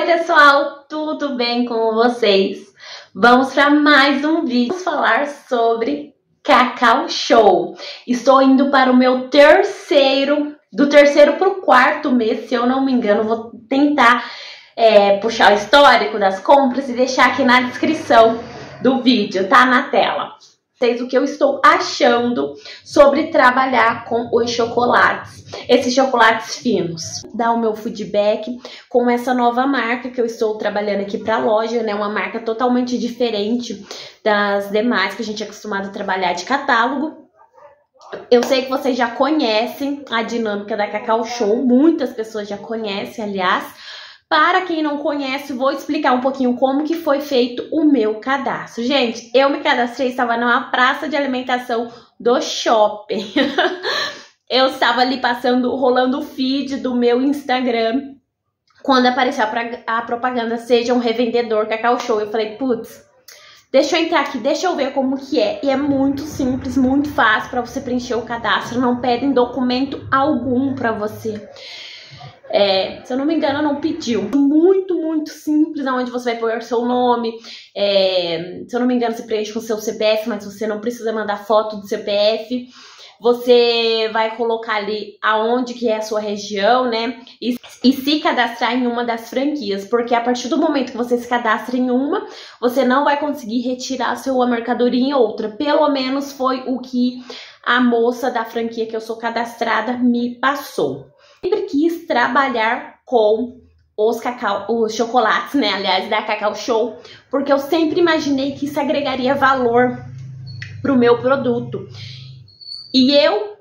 Oi, pessoal, tudo bem com vocês? Vamos para mais um vídeo. Vamos falar sobre Cacau Show. Estou indo para o meu terceiro, do terceiro para o quarto mês, se eu não me engano. Vou tentar é, puxar o histórico das compras e deixar aqui na descrição do vídeo, tá? Na tela vocês o que eu estou achando sobre trabalhar com os chocolates, esses chocolates finos. Dar o meu feedback com essa nova marca que eu estou trabalhando aqui para a loja, né? Uma marca totalmente diferente das demais que a gente é acostumado a trabalhar de catálogo. Eu sei que vocês já conhecem a dinâmica da Cacau Show, muitas pessoas já conhecem, aliás. Para quem não conhece, vou explicar um pouquinho como que foi feito o meu cadastro. Gente, eu me cadastrei, estava numa praça de alimentação do shopping. eu estava ali passando, rolando o feed do meu Instagram. Quando apareceu a propaganda, seja um revendedor Cacau Show, eu falei, putz, deixa eu entrar aqui, deixa eu ver como que é. E é muito simples, muito fácil para você preencher o cadastro, não pedem documento algum para você. É, se eu não me engano, não pediu. Muito, muito simples, onde você vai pôr seu nome. É, se eu não me engano, você preenche com seu CPF, mas você não precisa mandar foto do CPF. Você vai colocar ali aonde que é a sua região, né? E, e se cadastrar em uma das franquias, porque a partir do momento que você se cadastra em uma, você não vai conseguir retirar sua mercadoria em outra. Pelo menos foi o que a moça da franquia que eu sou cadastrada me passou sempre quis trabalhar com os cacau, os chocolates, né? Aliás, da Cacau Show, porque eu sempre imaginei que isso agregaria valor pro meu produto. E eu,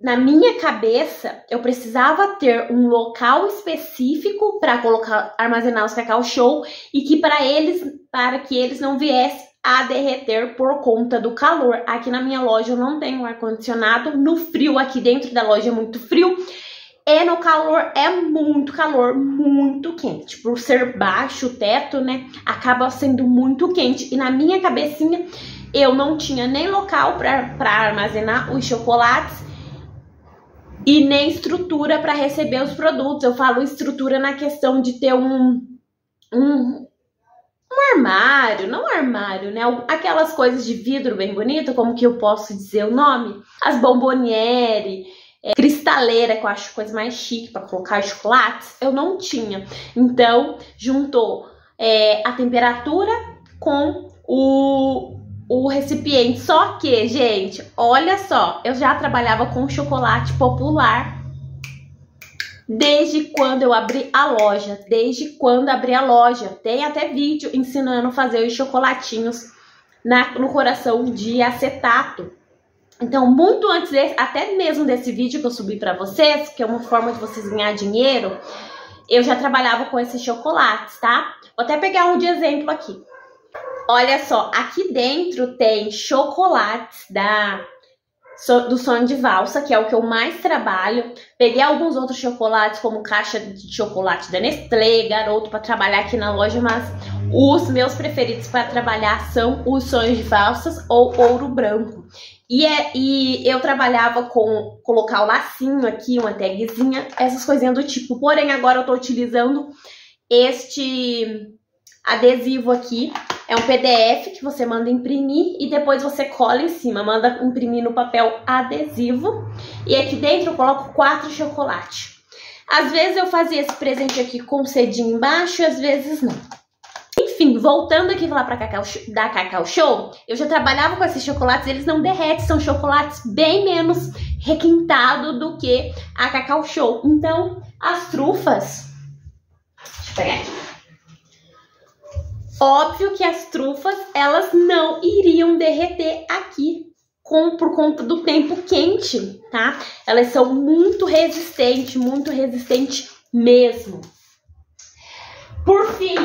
na minha cabeça, eu precisava ter um local específico para colocar, armazenar os Cacau Show e que para eles, para que eles não viessem a derreter por conta do calor. Aqui na minha loja eu não tenho ar condicionado, no frio aqui dentro da loja é muito frio. E no calor é muito calor, muito quente. Por ser baixo o teto, né? Acaba sendo muito quente. E na minha cabecinha, eu não tinha nem local para armazenar os chocolates e nem estrutura para receber os produtos. Eu falo estrutura na questão de ter um, um, um armário, não armário, né? Aquelas coisas de vidro bem bonito, como que eu posso dizer o nome? As bomboniere é, cristaleira, que eu acho coisa mais chique para colocar chocolates, eu não tinha. Então, juntou é, a temperatura com o, o recipiente. Só que, gente, olha só, eu já trabalhava com chocolate popular desde quando eu abri a loja. Desde quando abri a loja. Tem até vídeo ensinando a fazer os chocolatinhos na, no coração de acetato. Então, muito antes desse, até mesmo desse vídeo que eu subi para vocês, que é uma forma de vocês ganhar dinheiro, eu já trabalhava com esses chocolates, tá? Vou até pegar um de exemplo aqui. Olha só, aqui dentro tem chocolates da do sonho de valsa, que é o que eu mais trabalho. Peguei alguns outros chocolates, como caixa de chocolate da Nestlé, garoto, para trabalhar aqui na loja, mas os meus preferidos para trabalhar são os sonhos de valsas ou ouro branco. E, é, e eu trabalhava com colocar o lacinho aqui, uma tagzinha, essas coisinhas do tipo. Porém, agora eu tô utilizando este adesivo aqui. É um PDF que você manda imprimir e depois você cola em cima. Manda imprimir no papel adesivo. E aqui dentro eu coloco quatro chocolates. Às vezes eu fazia esse presente aqui com cedinho embaixo e às vezes não. Enfim, voltando aqui para Cacau, da Cacau Show, eu já trabalhava com esses chocolates, eles não derretem, são chocolates bem menos requintados do que a Cacau Show. Então, as trufas. Deixa eu pegar aqui. Óbvio que as trufas, elas não iriam derreter aqui com, por conta do tempo quente, tá? Elas são muito resistentes, muito resistentes mesmo. Por fim,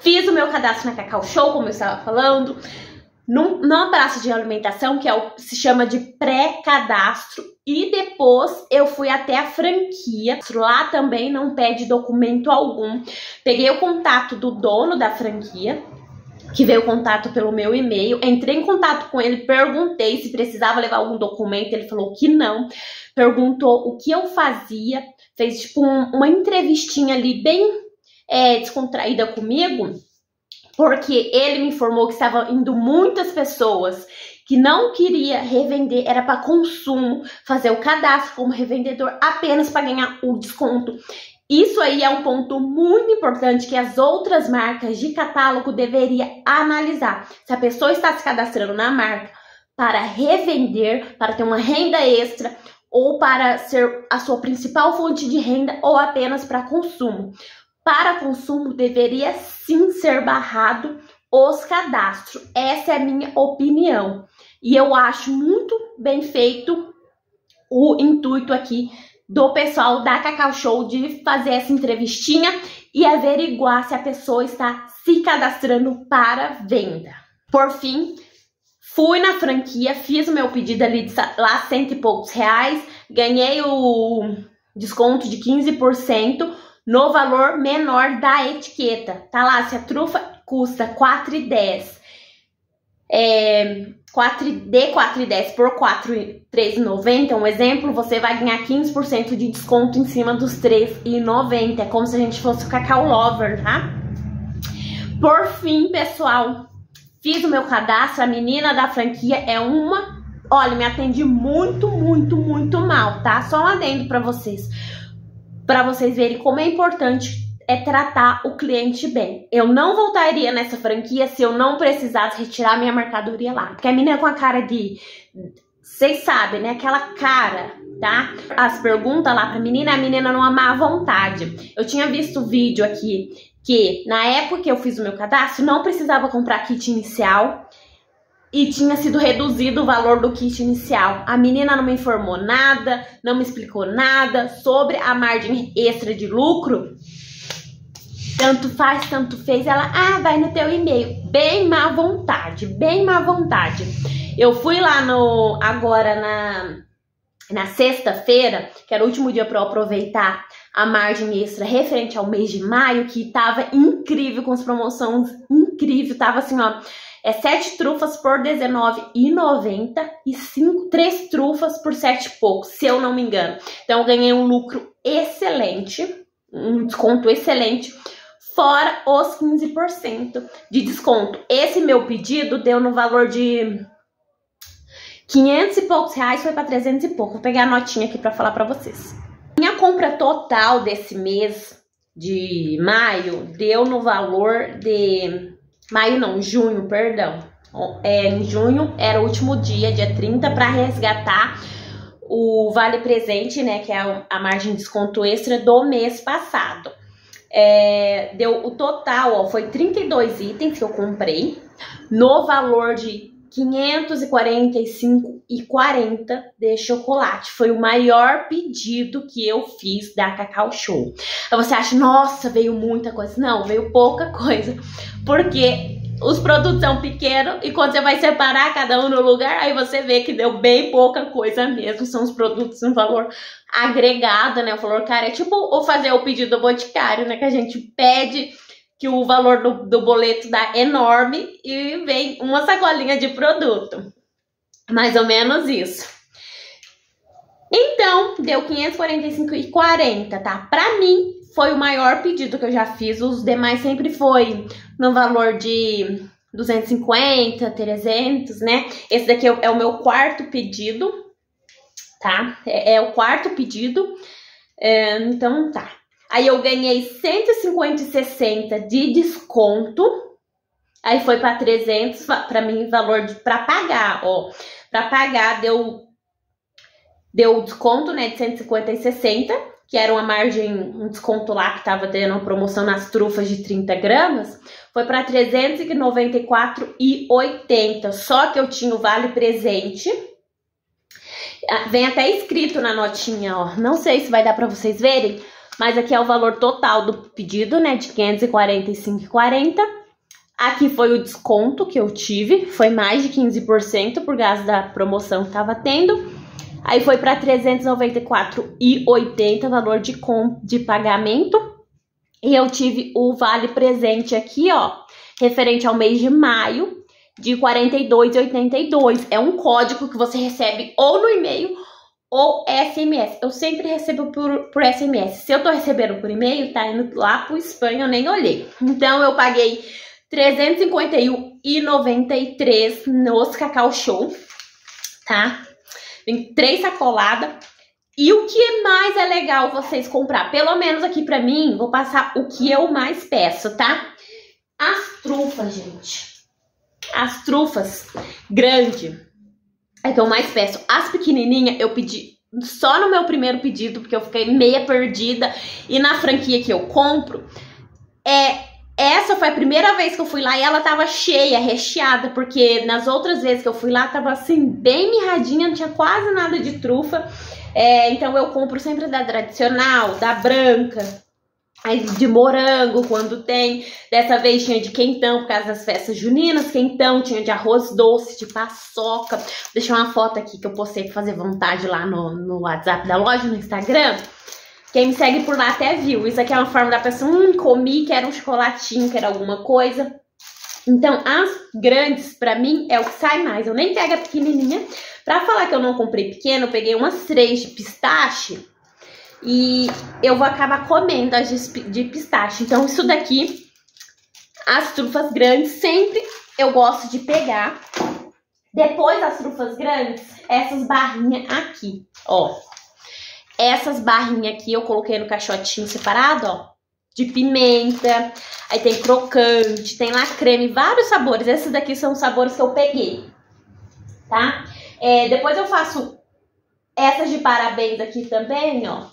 Fiz o meu cadastro na Cacau Show, como eu estava falando, num, numa praça de alimentação que é o, se chama de pré-cadastro. E depois eu fui até a franquia. Lá também não pede documento algum. Peguei o contato do dono da franquia, que veio contato pelo meu e-mail. Entrei em contato com ele, perguntei se precisava levar algum documento. Ele falou que não. Perguntou o que eu fazia. Fez tipo um, uma entrevistinha ali bem é, descontraída comigo, porque ele me informou que estava indo muitas pessoas que não queria revender, era para consumo, fazer o cadastro como revendedor apenas para ganhar o desconto. Isso aí é um ponto muito importante que as outras marcas de catálogo deveria analisar. Se a pessoa está se cadastrando na marca para revender, para ter uma renda extra, ou para ser a sua principal fonte de renda, ou apenas para consumo. Para consumo, deveria sim ser barrado os cadastros. Essa é a minha opinião. E eu acho muito bem feito o intuito aqui do pessoal da Cacau Show de fazer essa entrevistinha e averiguar se a pessoa está se cadastrando para venda. Por fim, fui na franquia, fiz o meu pedido ali de lá cento e poucos reais, ganhei o desconto de 15% no valor menor da etiqueta. Tá lá, se a trufa custa R$ 4,10 é, 4, D 4,10 por 4,3,90, um exemplo, você vai ganhar 15% de desconto em cima dos 3,90. É como se a gente fosse o Cacau Lover, tá? Por fim, pessoal, fiz o meu cadastro. A menina da franquia é uma. Olha, me atende muito, muito, muito mal, tá? Só um adendo para vocês. Para vocês verem como é importante é tratar o cliente bem. Eu não voltaria nessa franquia se eu não precisasse retirar minha mercadoria lá. Porque a menina com a cara de. Vocês sabem, né? Aquela cara, tá? As perguntas lá pra menina, a menina não amar à vontade. Eu tinha visto o vídeo aqui que na época que eu fiz o meu cadastro, não precisava comprar kit inicial e tinha sido reduzido o valor do kit inicial. A menina não me informou nada, não me explicou nada sobre a margem extra de lucro tanto faz, tanto fez. Ela, ah, vai no teu e-mail. Bem má vontade, bem má vontade. Eu fui lá no, agora na, na sexta-feira, que era o último dia para eu aproveitar a margem extra referente ao mês de maio, que tava incrível, com as promoções incrível, tava assim, ó, é sete trufas por R$19,90 e cinco, três trufas por sete e pouco, se eu não me engano. Então eu ganhei um lucro excelente, um desconto excelente fora os 15% de desconto. Esse meu pedido deu no valor de 500 e poucos reais, foi para 300 e pouco. Vou pegar a notinha aqui para falar para vocês. Minha compra total desse mês de maio deu no valor de maio não, junho, perdão. É, em junho era o último dia, dia 30, para resgatar o vale presente, né, que é a margem de desconto extra do mês passado. É, deu o total, ó, foi 32 itens que eu comprei, no valor de 545,40 de chocolate. Foi o maior pedido que eu fiz da Cacau Show. Aí você acha, nossa, veio muita coisa. Não, veio pouca coisa. Porque os produtos são pequenos e quando você vai separar cada um no lugar, aí você vê que deu bem pouca coisa mesmo. São os produtos no valor agregado, né? O valor caro é tipo o fazer o pedido do boticário, né? Que a gente pede que o valor do, do boleto dá enorme e vem uma sacolinha de produto. Mais ou menos isso. Então, deu 545,40, tá? Pra mim, foi o maior pedido que eu já fiz. Os demais sempre foi no valor de 250, 300, né? Esse daqui é, é o meu quarto pedido, tá? É, é o quarto pedido. É, então, tá. Aí eu ganhei 150,60 de desconto. Aí foi para 300, para mim valor de para pagar, ó. Para pagar deu deu desconto, né, de 150 e 60 que era uma margem, um desconto lá que estava tendo uma promoção nas trufas de 30 gramas, foi para R$ 394,80. Só que eu tinha o vale presente. Ah, vem até escrito na notinha, ó. Não sei se vai dar para vocês verem, mas aqui é o valor total do pedido, né, de 545,40. Aqui foi o desconto que eu tive, foi mais de 15% por causa da promoção que tava tendo. Aí foi para 394,80 valor de com de pagamento. E eu tive o vale presente aqui, ó, referente ao mês de maio, de 42,82. É um código que você recebe ou no e-mail ou SMS. Eu sempre recebo por, por SMS. Se eu tô recebendo por e-mail, tá indo lá pro spam, eu nem olhei. Então eu paguei 351,93 nos Cacau Show, tá? Tem três sacoladas. E o que mais é legal vocês comprar? Pelo menos aqui pra mim, vou passar o que eu mais peço, tá? As trufas, gente. As trufas grande é que eu mais peço. As pequenininhas eu pedi só no meu primeiro pedido, porque eu fiquei meia perdida. E na franquia que eu compro, é essa foi a primeira vez que eu fui lá e ela tava cheia, recheada, porque nas outras vezes que eu fui lá tava assim, bem mirradinha, não tinha quase nada de trufa. É, então eu compro sempre da tradicional, da branca, de morango quando tem. Dessa vez tinha de quentão por causa das festas juninas, quentão, tinha de arroz doce, de paçoca. Vou deixar uma foto aqui que eu postei pra fazer vontade lá no, no WhatsApp da loja, no Instagram. Quem me segue por lá até viu. Isso aqui é uma forma da pessoa, hum, comi, quero um chocolatinho, quero alguma coisa. Então, as grandes, pra mim, é o que sai mais. Eu nem pego a pequenininha. Pra falar que eu não comprei pequeno, eu peguei umas três de pistache. E eu vou acabar comendo as de pistache. Então, isso daqui, as trufas grandes, sempre eu gosto de pegar. Depois das trufas grandes, essas barrinhas aqui, ó. Essas barrinhas aqui eu coloquei no caixotinho separado, ó. De pimenta, aí tem crocante, tem lá creme, vários sabores. Esses daqui são os sabores que eu peguei, tá? É, depois eu faço essas de parabéns aqui também, ó.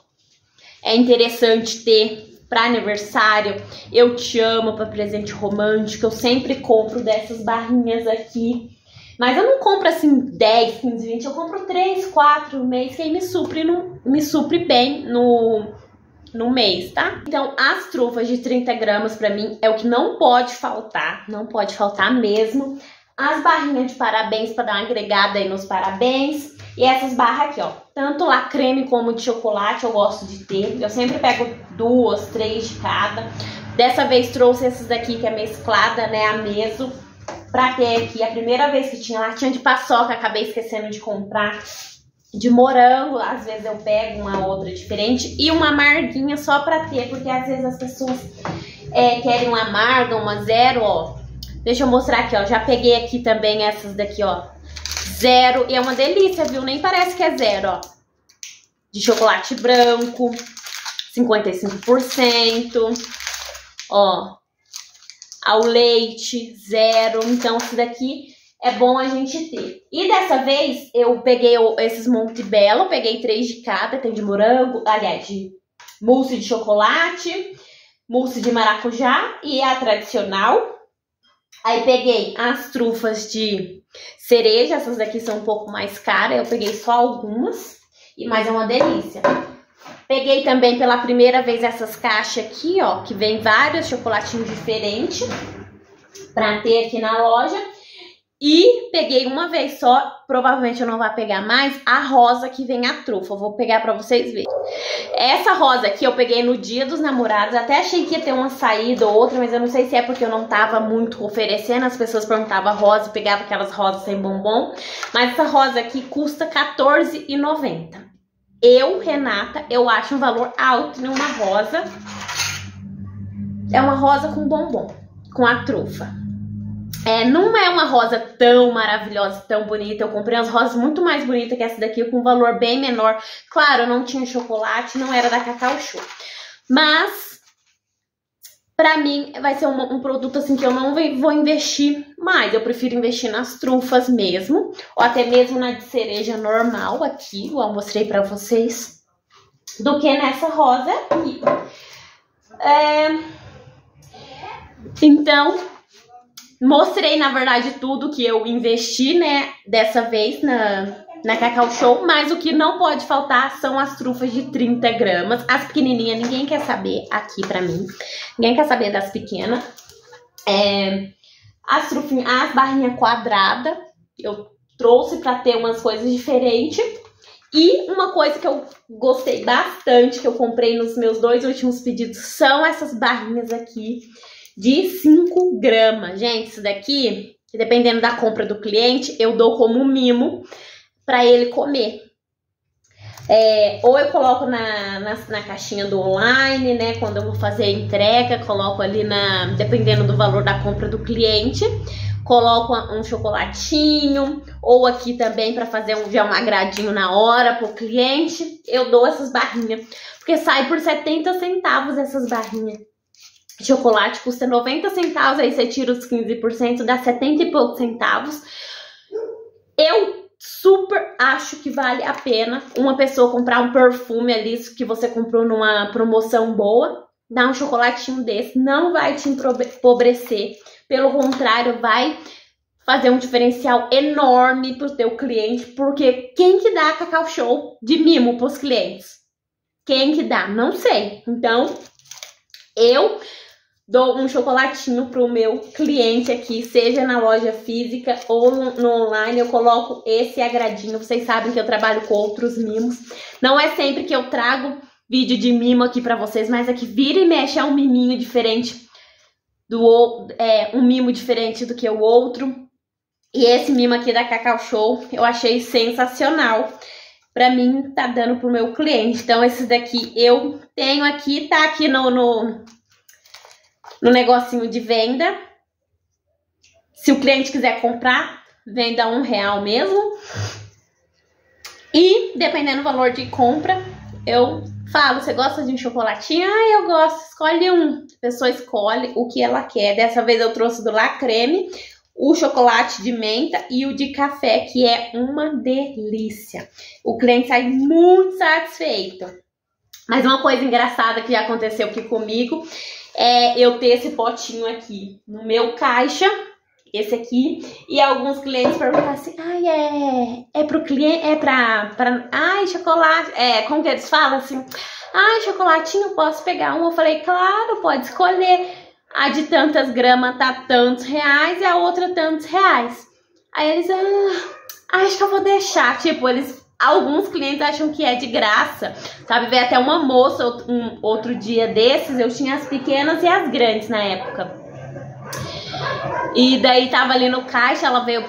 É interessante ter para aniversário, eu te amo para presente romântico, eu sempre compro dessas barrinhas aqui. Mas eu não compro assim 10, 15, 20, eu compro 3, 4 mês, que aí me supre, no, me supre bem no, no mês, tá? Então, as trufas de 30 gramas pra mim é o que não pode faltar, não pode faltar mesmo. As barrinhas de parabéns para dar uma agregada aí nos parabéns. E essas barras aqui, ó. Tanto lá creme como de chocolate eu gosto de ter. Eu sempre pego duas, três de cada. Dessa vez trouxe esses daqui que é mesclada, né, a meso pra ter aqui. A primeira vez que tinha lá, tinha de paçoca, acabei esquecendo de comprar. De morango, às vezes eu pego uma outra diferente. E uma amarguinha só pra ter, porque às vezes as pessoas é, querem uma amarga, uma zero, ó. Deixa eu mostrar aqui, ó. Já peguei aqui também essas daqui, ó. Zero. E é uma delícia, viu? Nem parece que é zero, ó. De chocolate branco. 55%. Ó ao leite, zero. Então, isso daqui é bom a gente ter. E dessa vez, eu peguei esses Monte Belo, peguei três de cada, tem de morango, aliás, de mousse de chocolate, mousse de maracujá e a tradicional. Aí peguei as trufas de cereja, essas daqui são um pouco mais caras, eu peguei só algumas, e mas é uma delícia. Peguei também pela primeira vez essas caixas aqui, ó, que vem vários chocolatinhos diferentes para ter aqui na loja. E peguei uma vez só, provavelmente eu não vou pegar mais, a rosa que vem a trufa. Eu vou pegar pra vocês verem. Essa rosa aqui eu peguei no dia dos namorados. Até achei que ia ter uma saída ou outra, mas eu não sei se é porque eu não tava muito oferecendo. As pessoas perguntavam rosa, pegava aquelas rosas sem bombom. Mas essa rosa aqui custa R$14,90. Eu, Renata, eu acho um valor alto numa rosa. É uma rosa com bombom, com a trufa. É, não é uma rosa tão maravilhosa, tão bonita. Eu comprei umas rosas muito mais bonitas que essa daqui, com um valor bem menor. Claro, não tinha chocolate, não era da Cacau Show. Mas Pra mim, vai ser um, um, produto assim que eu não vou investir mais. Eu prefiro investir nas trufas mesmo, ou até mesmo na de cereja normal aqui, igual eu mostrei pra vocês, do que nessa rosa aqui. É... Então, mostrei, na verdade, tudo que eu investi, né, dessa vez na, na Cacau Show, mas o que não pode faltar são as trufas de 30 gramas. As pequenininhas ninguém quer saber aqui pra mim. Ninguém quer saber das pequenas. É, as trufinhas, as barrinhas quadradas, eu trouxe pra ter umas coisas diferentes. E uma coisa que eu gostei bastante, que eu comprei nos meus dois últimos pedidos, são essas barrinhas aqui de 5 gramas. Gente, isso daqui, dependendo da compra do cliente, eu dou como mimo para ele comer. É, ou eu coloco na, na, na, caixinha do online, né? Quando eu vou fazer a entrega, coloco ali na. dependendo do valor da compra do cliente. Coloco um chocolatinho, ou aqui também para fazer um, já um agradinho na hora pro cliente. Eu dou essas barrinhas. Porque sai por 70 centavos essas barrinhas. Chocolate custa 90 centavos, aí você tira os 15%, dá 70 e poucos centavos. Acho que vale a pena uma pessoa comprar um perfume ali que você comprou numa promoção boa, dar um chocolatinho desse, não vai te empobrecer, pelo contrário, vai fazer um diferencial enorme pro teu cliente, porque quem que dá Cacau Show de mimo pros clientes? Quem que dá? Não sei. Então, eu dou um chocolatinho pro meu cliente aqui, seja na loja física ou no online, eu coloco esse agradinho. Vocês sabem que eu trabalho com outros mimos. Não é sempre que eu trago vídeo de mimo aqui para vocês, mas aqui vira e mexe é um miminho diferente do é um mimo diferente do que o outro. E esse mimo aqui da Cacau Show eu achei sensacional. Pra mim, tá dando pro meu cliente. Então, esses daqui eu tenho aqui, tá aqui no, no no negocinho de venda. Se o cliente quiser comprar, venda um real mesmo. E dependendo do valor de compra, eu falo, você gosta de um chocolatinho? Ah, eu gosto, escolhe um. A pessoa escolhe o que ela quer. Dessa vez eu trouxe do La Creme, o chocolate de menta e o de café, que é uma delícia. O cliente sai muito satisfeito. Mas uma coisa engraçada que já aconteceu aqui comigo é eu ter esse potinho aqui no meu caixa, esse aqui, e alguns clientes perguntam assim, ai, é, é pro cliente, é pra, pra, ai, chocolate, é, como que eles falam assim, ai, chocolatinho, posso pegar um? Eu falei, claro, pode escolher, a de tantas gramas tá tantos reais e a outra tantos reais. Aí eles, ah, acho que eu vou deixar, tipo, eles Alguns clientes acham que é de graça, sabe? Veio até uma moça um outro dia desses, eu tinha as pequenas e as grandes na época. E daí tava ali no caixa, ela veio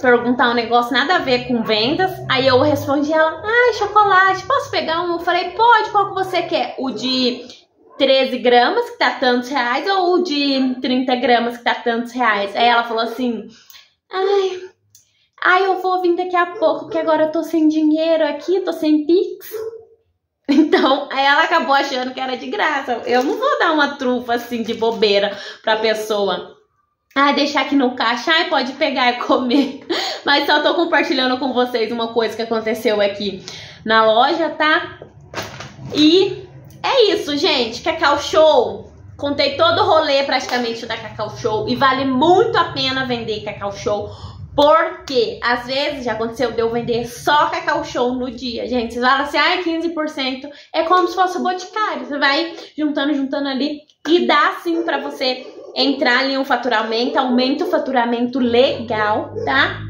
perguntar um negócio nada a ver com vendas. Aí eu respondi ela: "Ai, chocolate, posso pegar um?" Eu falei: "Pode, qual que você quer? O de 13 gramas, que tá tantos reais, ou o de 30 gramas, que tá tantos reais?" Aí ela falou assim: "Ai, Ai, eu vou vir daqui a pouco, porque agora eu tô sem dinheiro aqui, tô sem Pix. Então, ela acabou achando que era de graça. Eu não vou dar uma trufa assim de bobeira pra pessoa. Ah, deixar aqui no caixa, ai, pode pegar e comer. Mas só tô compartilhando com vocês uma coisa que aconteceu aqui na loja, tá? E é isso, gente. Cacau Show. Contei todo o rolê praticamente da Cacau Show e vale muito a pena vender Cacau Show porque, às vezes, já aconteceu de eu vender só cacau show no dia. Gente, vocês falam assim, ah, é 15%. É como se fosse o boticário. Você vai juntando, juntando ali. E dá, sim, pra você entrar ali um faturamento. Aumenta o faturamento legal, tá?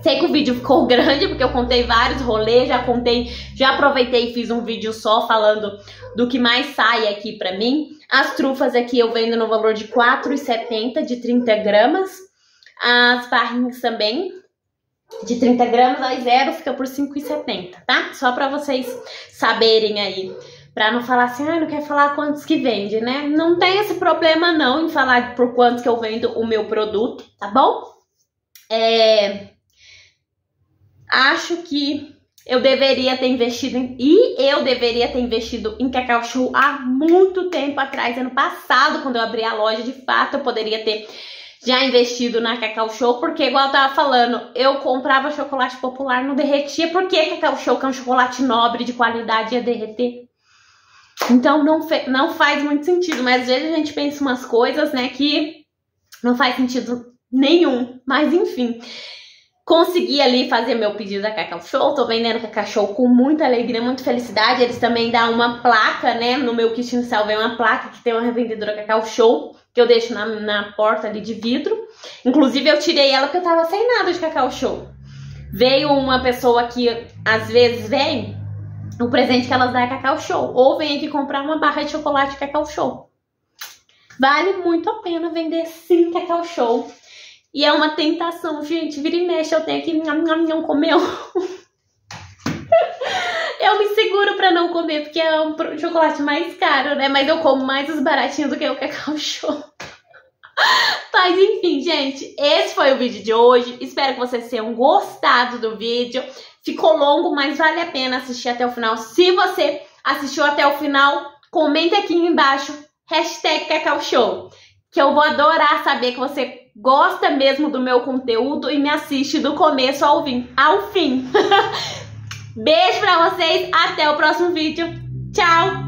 Sei que o vídeo ficou grande, porque eu contei vários rolês. Já contei, já aproveitei e fiz um vídeo só falando do que mais sai aqui pra mim. As trufas aqui eu vendo no valor de R$4,70 de 30 gramas. As barrinhas também, de 30 gramas, a zero fica por 5,70, tá? Só para vocês saberem aí. Pra não falar assim, ah, não quer falar quantos que vende, né? Não tem esse problema não em falar por quantos que eu vendo o meu produto, tá bom? É... Acho que eu deveria ter investido em, e eu deveria ter investido em Cacau Show há muito tempo atrás, ano passado, quando eu abri a loja, de fato eu poderia ter já investido na Cacau Show, porque igual eu tava falando, eu comprava chocolate popular, não derretia, por que Cacau Show, que é um chocolate nobre, de qualidade, ia derreter? Então não, não faz muito sentido, mas às vezes a gente pensa umas coisas, né, que não faz sentido nenhum, mas enfim. Consegui ali fazer meu pedido da Cacau Show, tô vendendo Cacau Show com muita alegria, muita felicidade. Eles também dão uma placa, né? No meu kitchen cell vem uma placa que tem uma revendedora Cacau Show que eu deixo na, na porta ali de vidro. Inclusive, eu tirei ela porque eu tava sem nada de Cacau Show. Veio uma pessoa que às vezes vem, o presente que elas dão é Cacau Show. Ou vem aqui comprar uma barra de chocolate Cacau Show. Vale muito a pena vender sim Cacau Show. E é uma tentação, gente. Vira e mexe, eu tenho que nham, nham, nham, comer um. eu me seguro pra não comer, porque é um chocolate mais caro, né? Mas eu como mais os baratinhos do que o Cacau Show. Mas enfim, gente, esse foi o vídeo de hoje. Espero que vocês tenham gostado do vídeo. Ficou longo, mas vale a pena assistir até o final. Se você assistiu até o final, comente aqui embaixo, hashtag Cacau Show. Que eu vou adorar saber que você gosta mesmo do meu conteúdo e me assiste do começo ao fim. Ao fim. Beijo pra vocês, até o próximo vídeo. Tchau!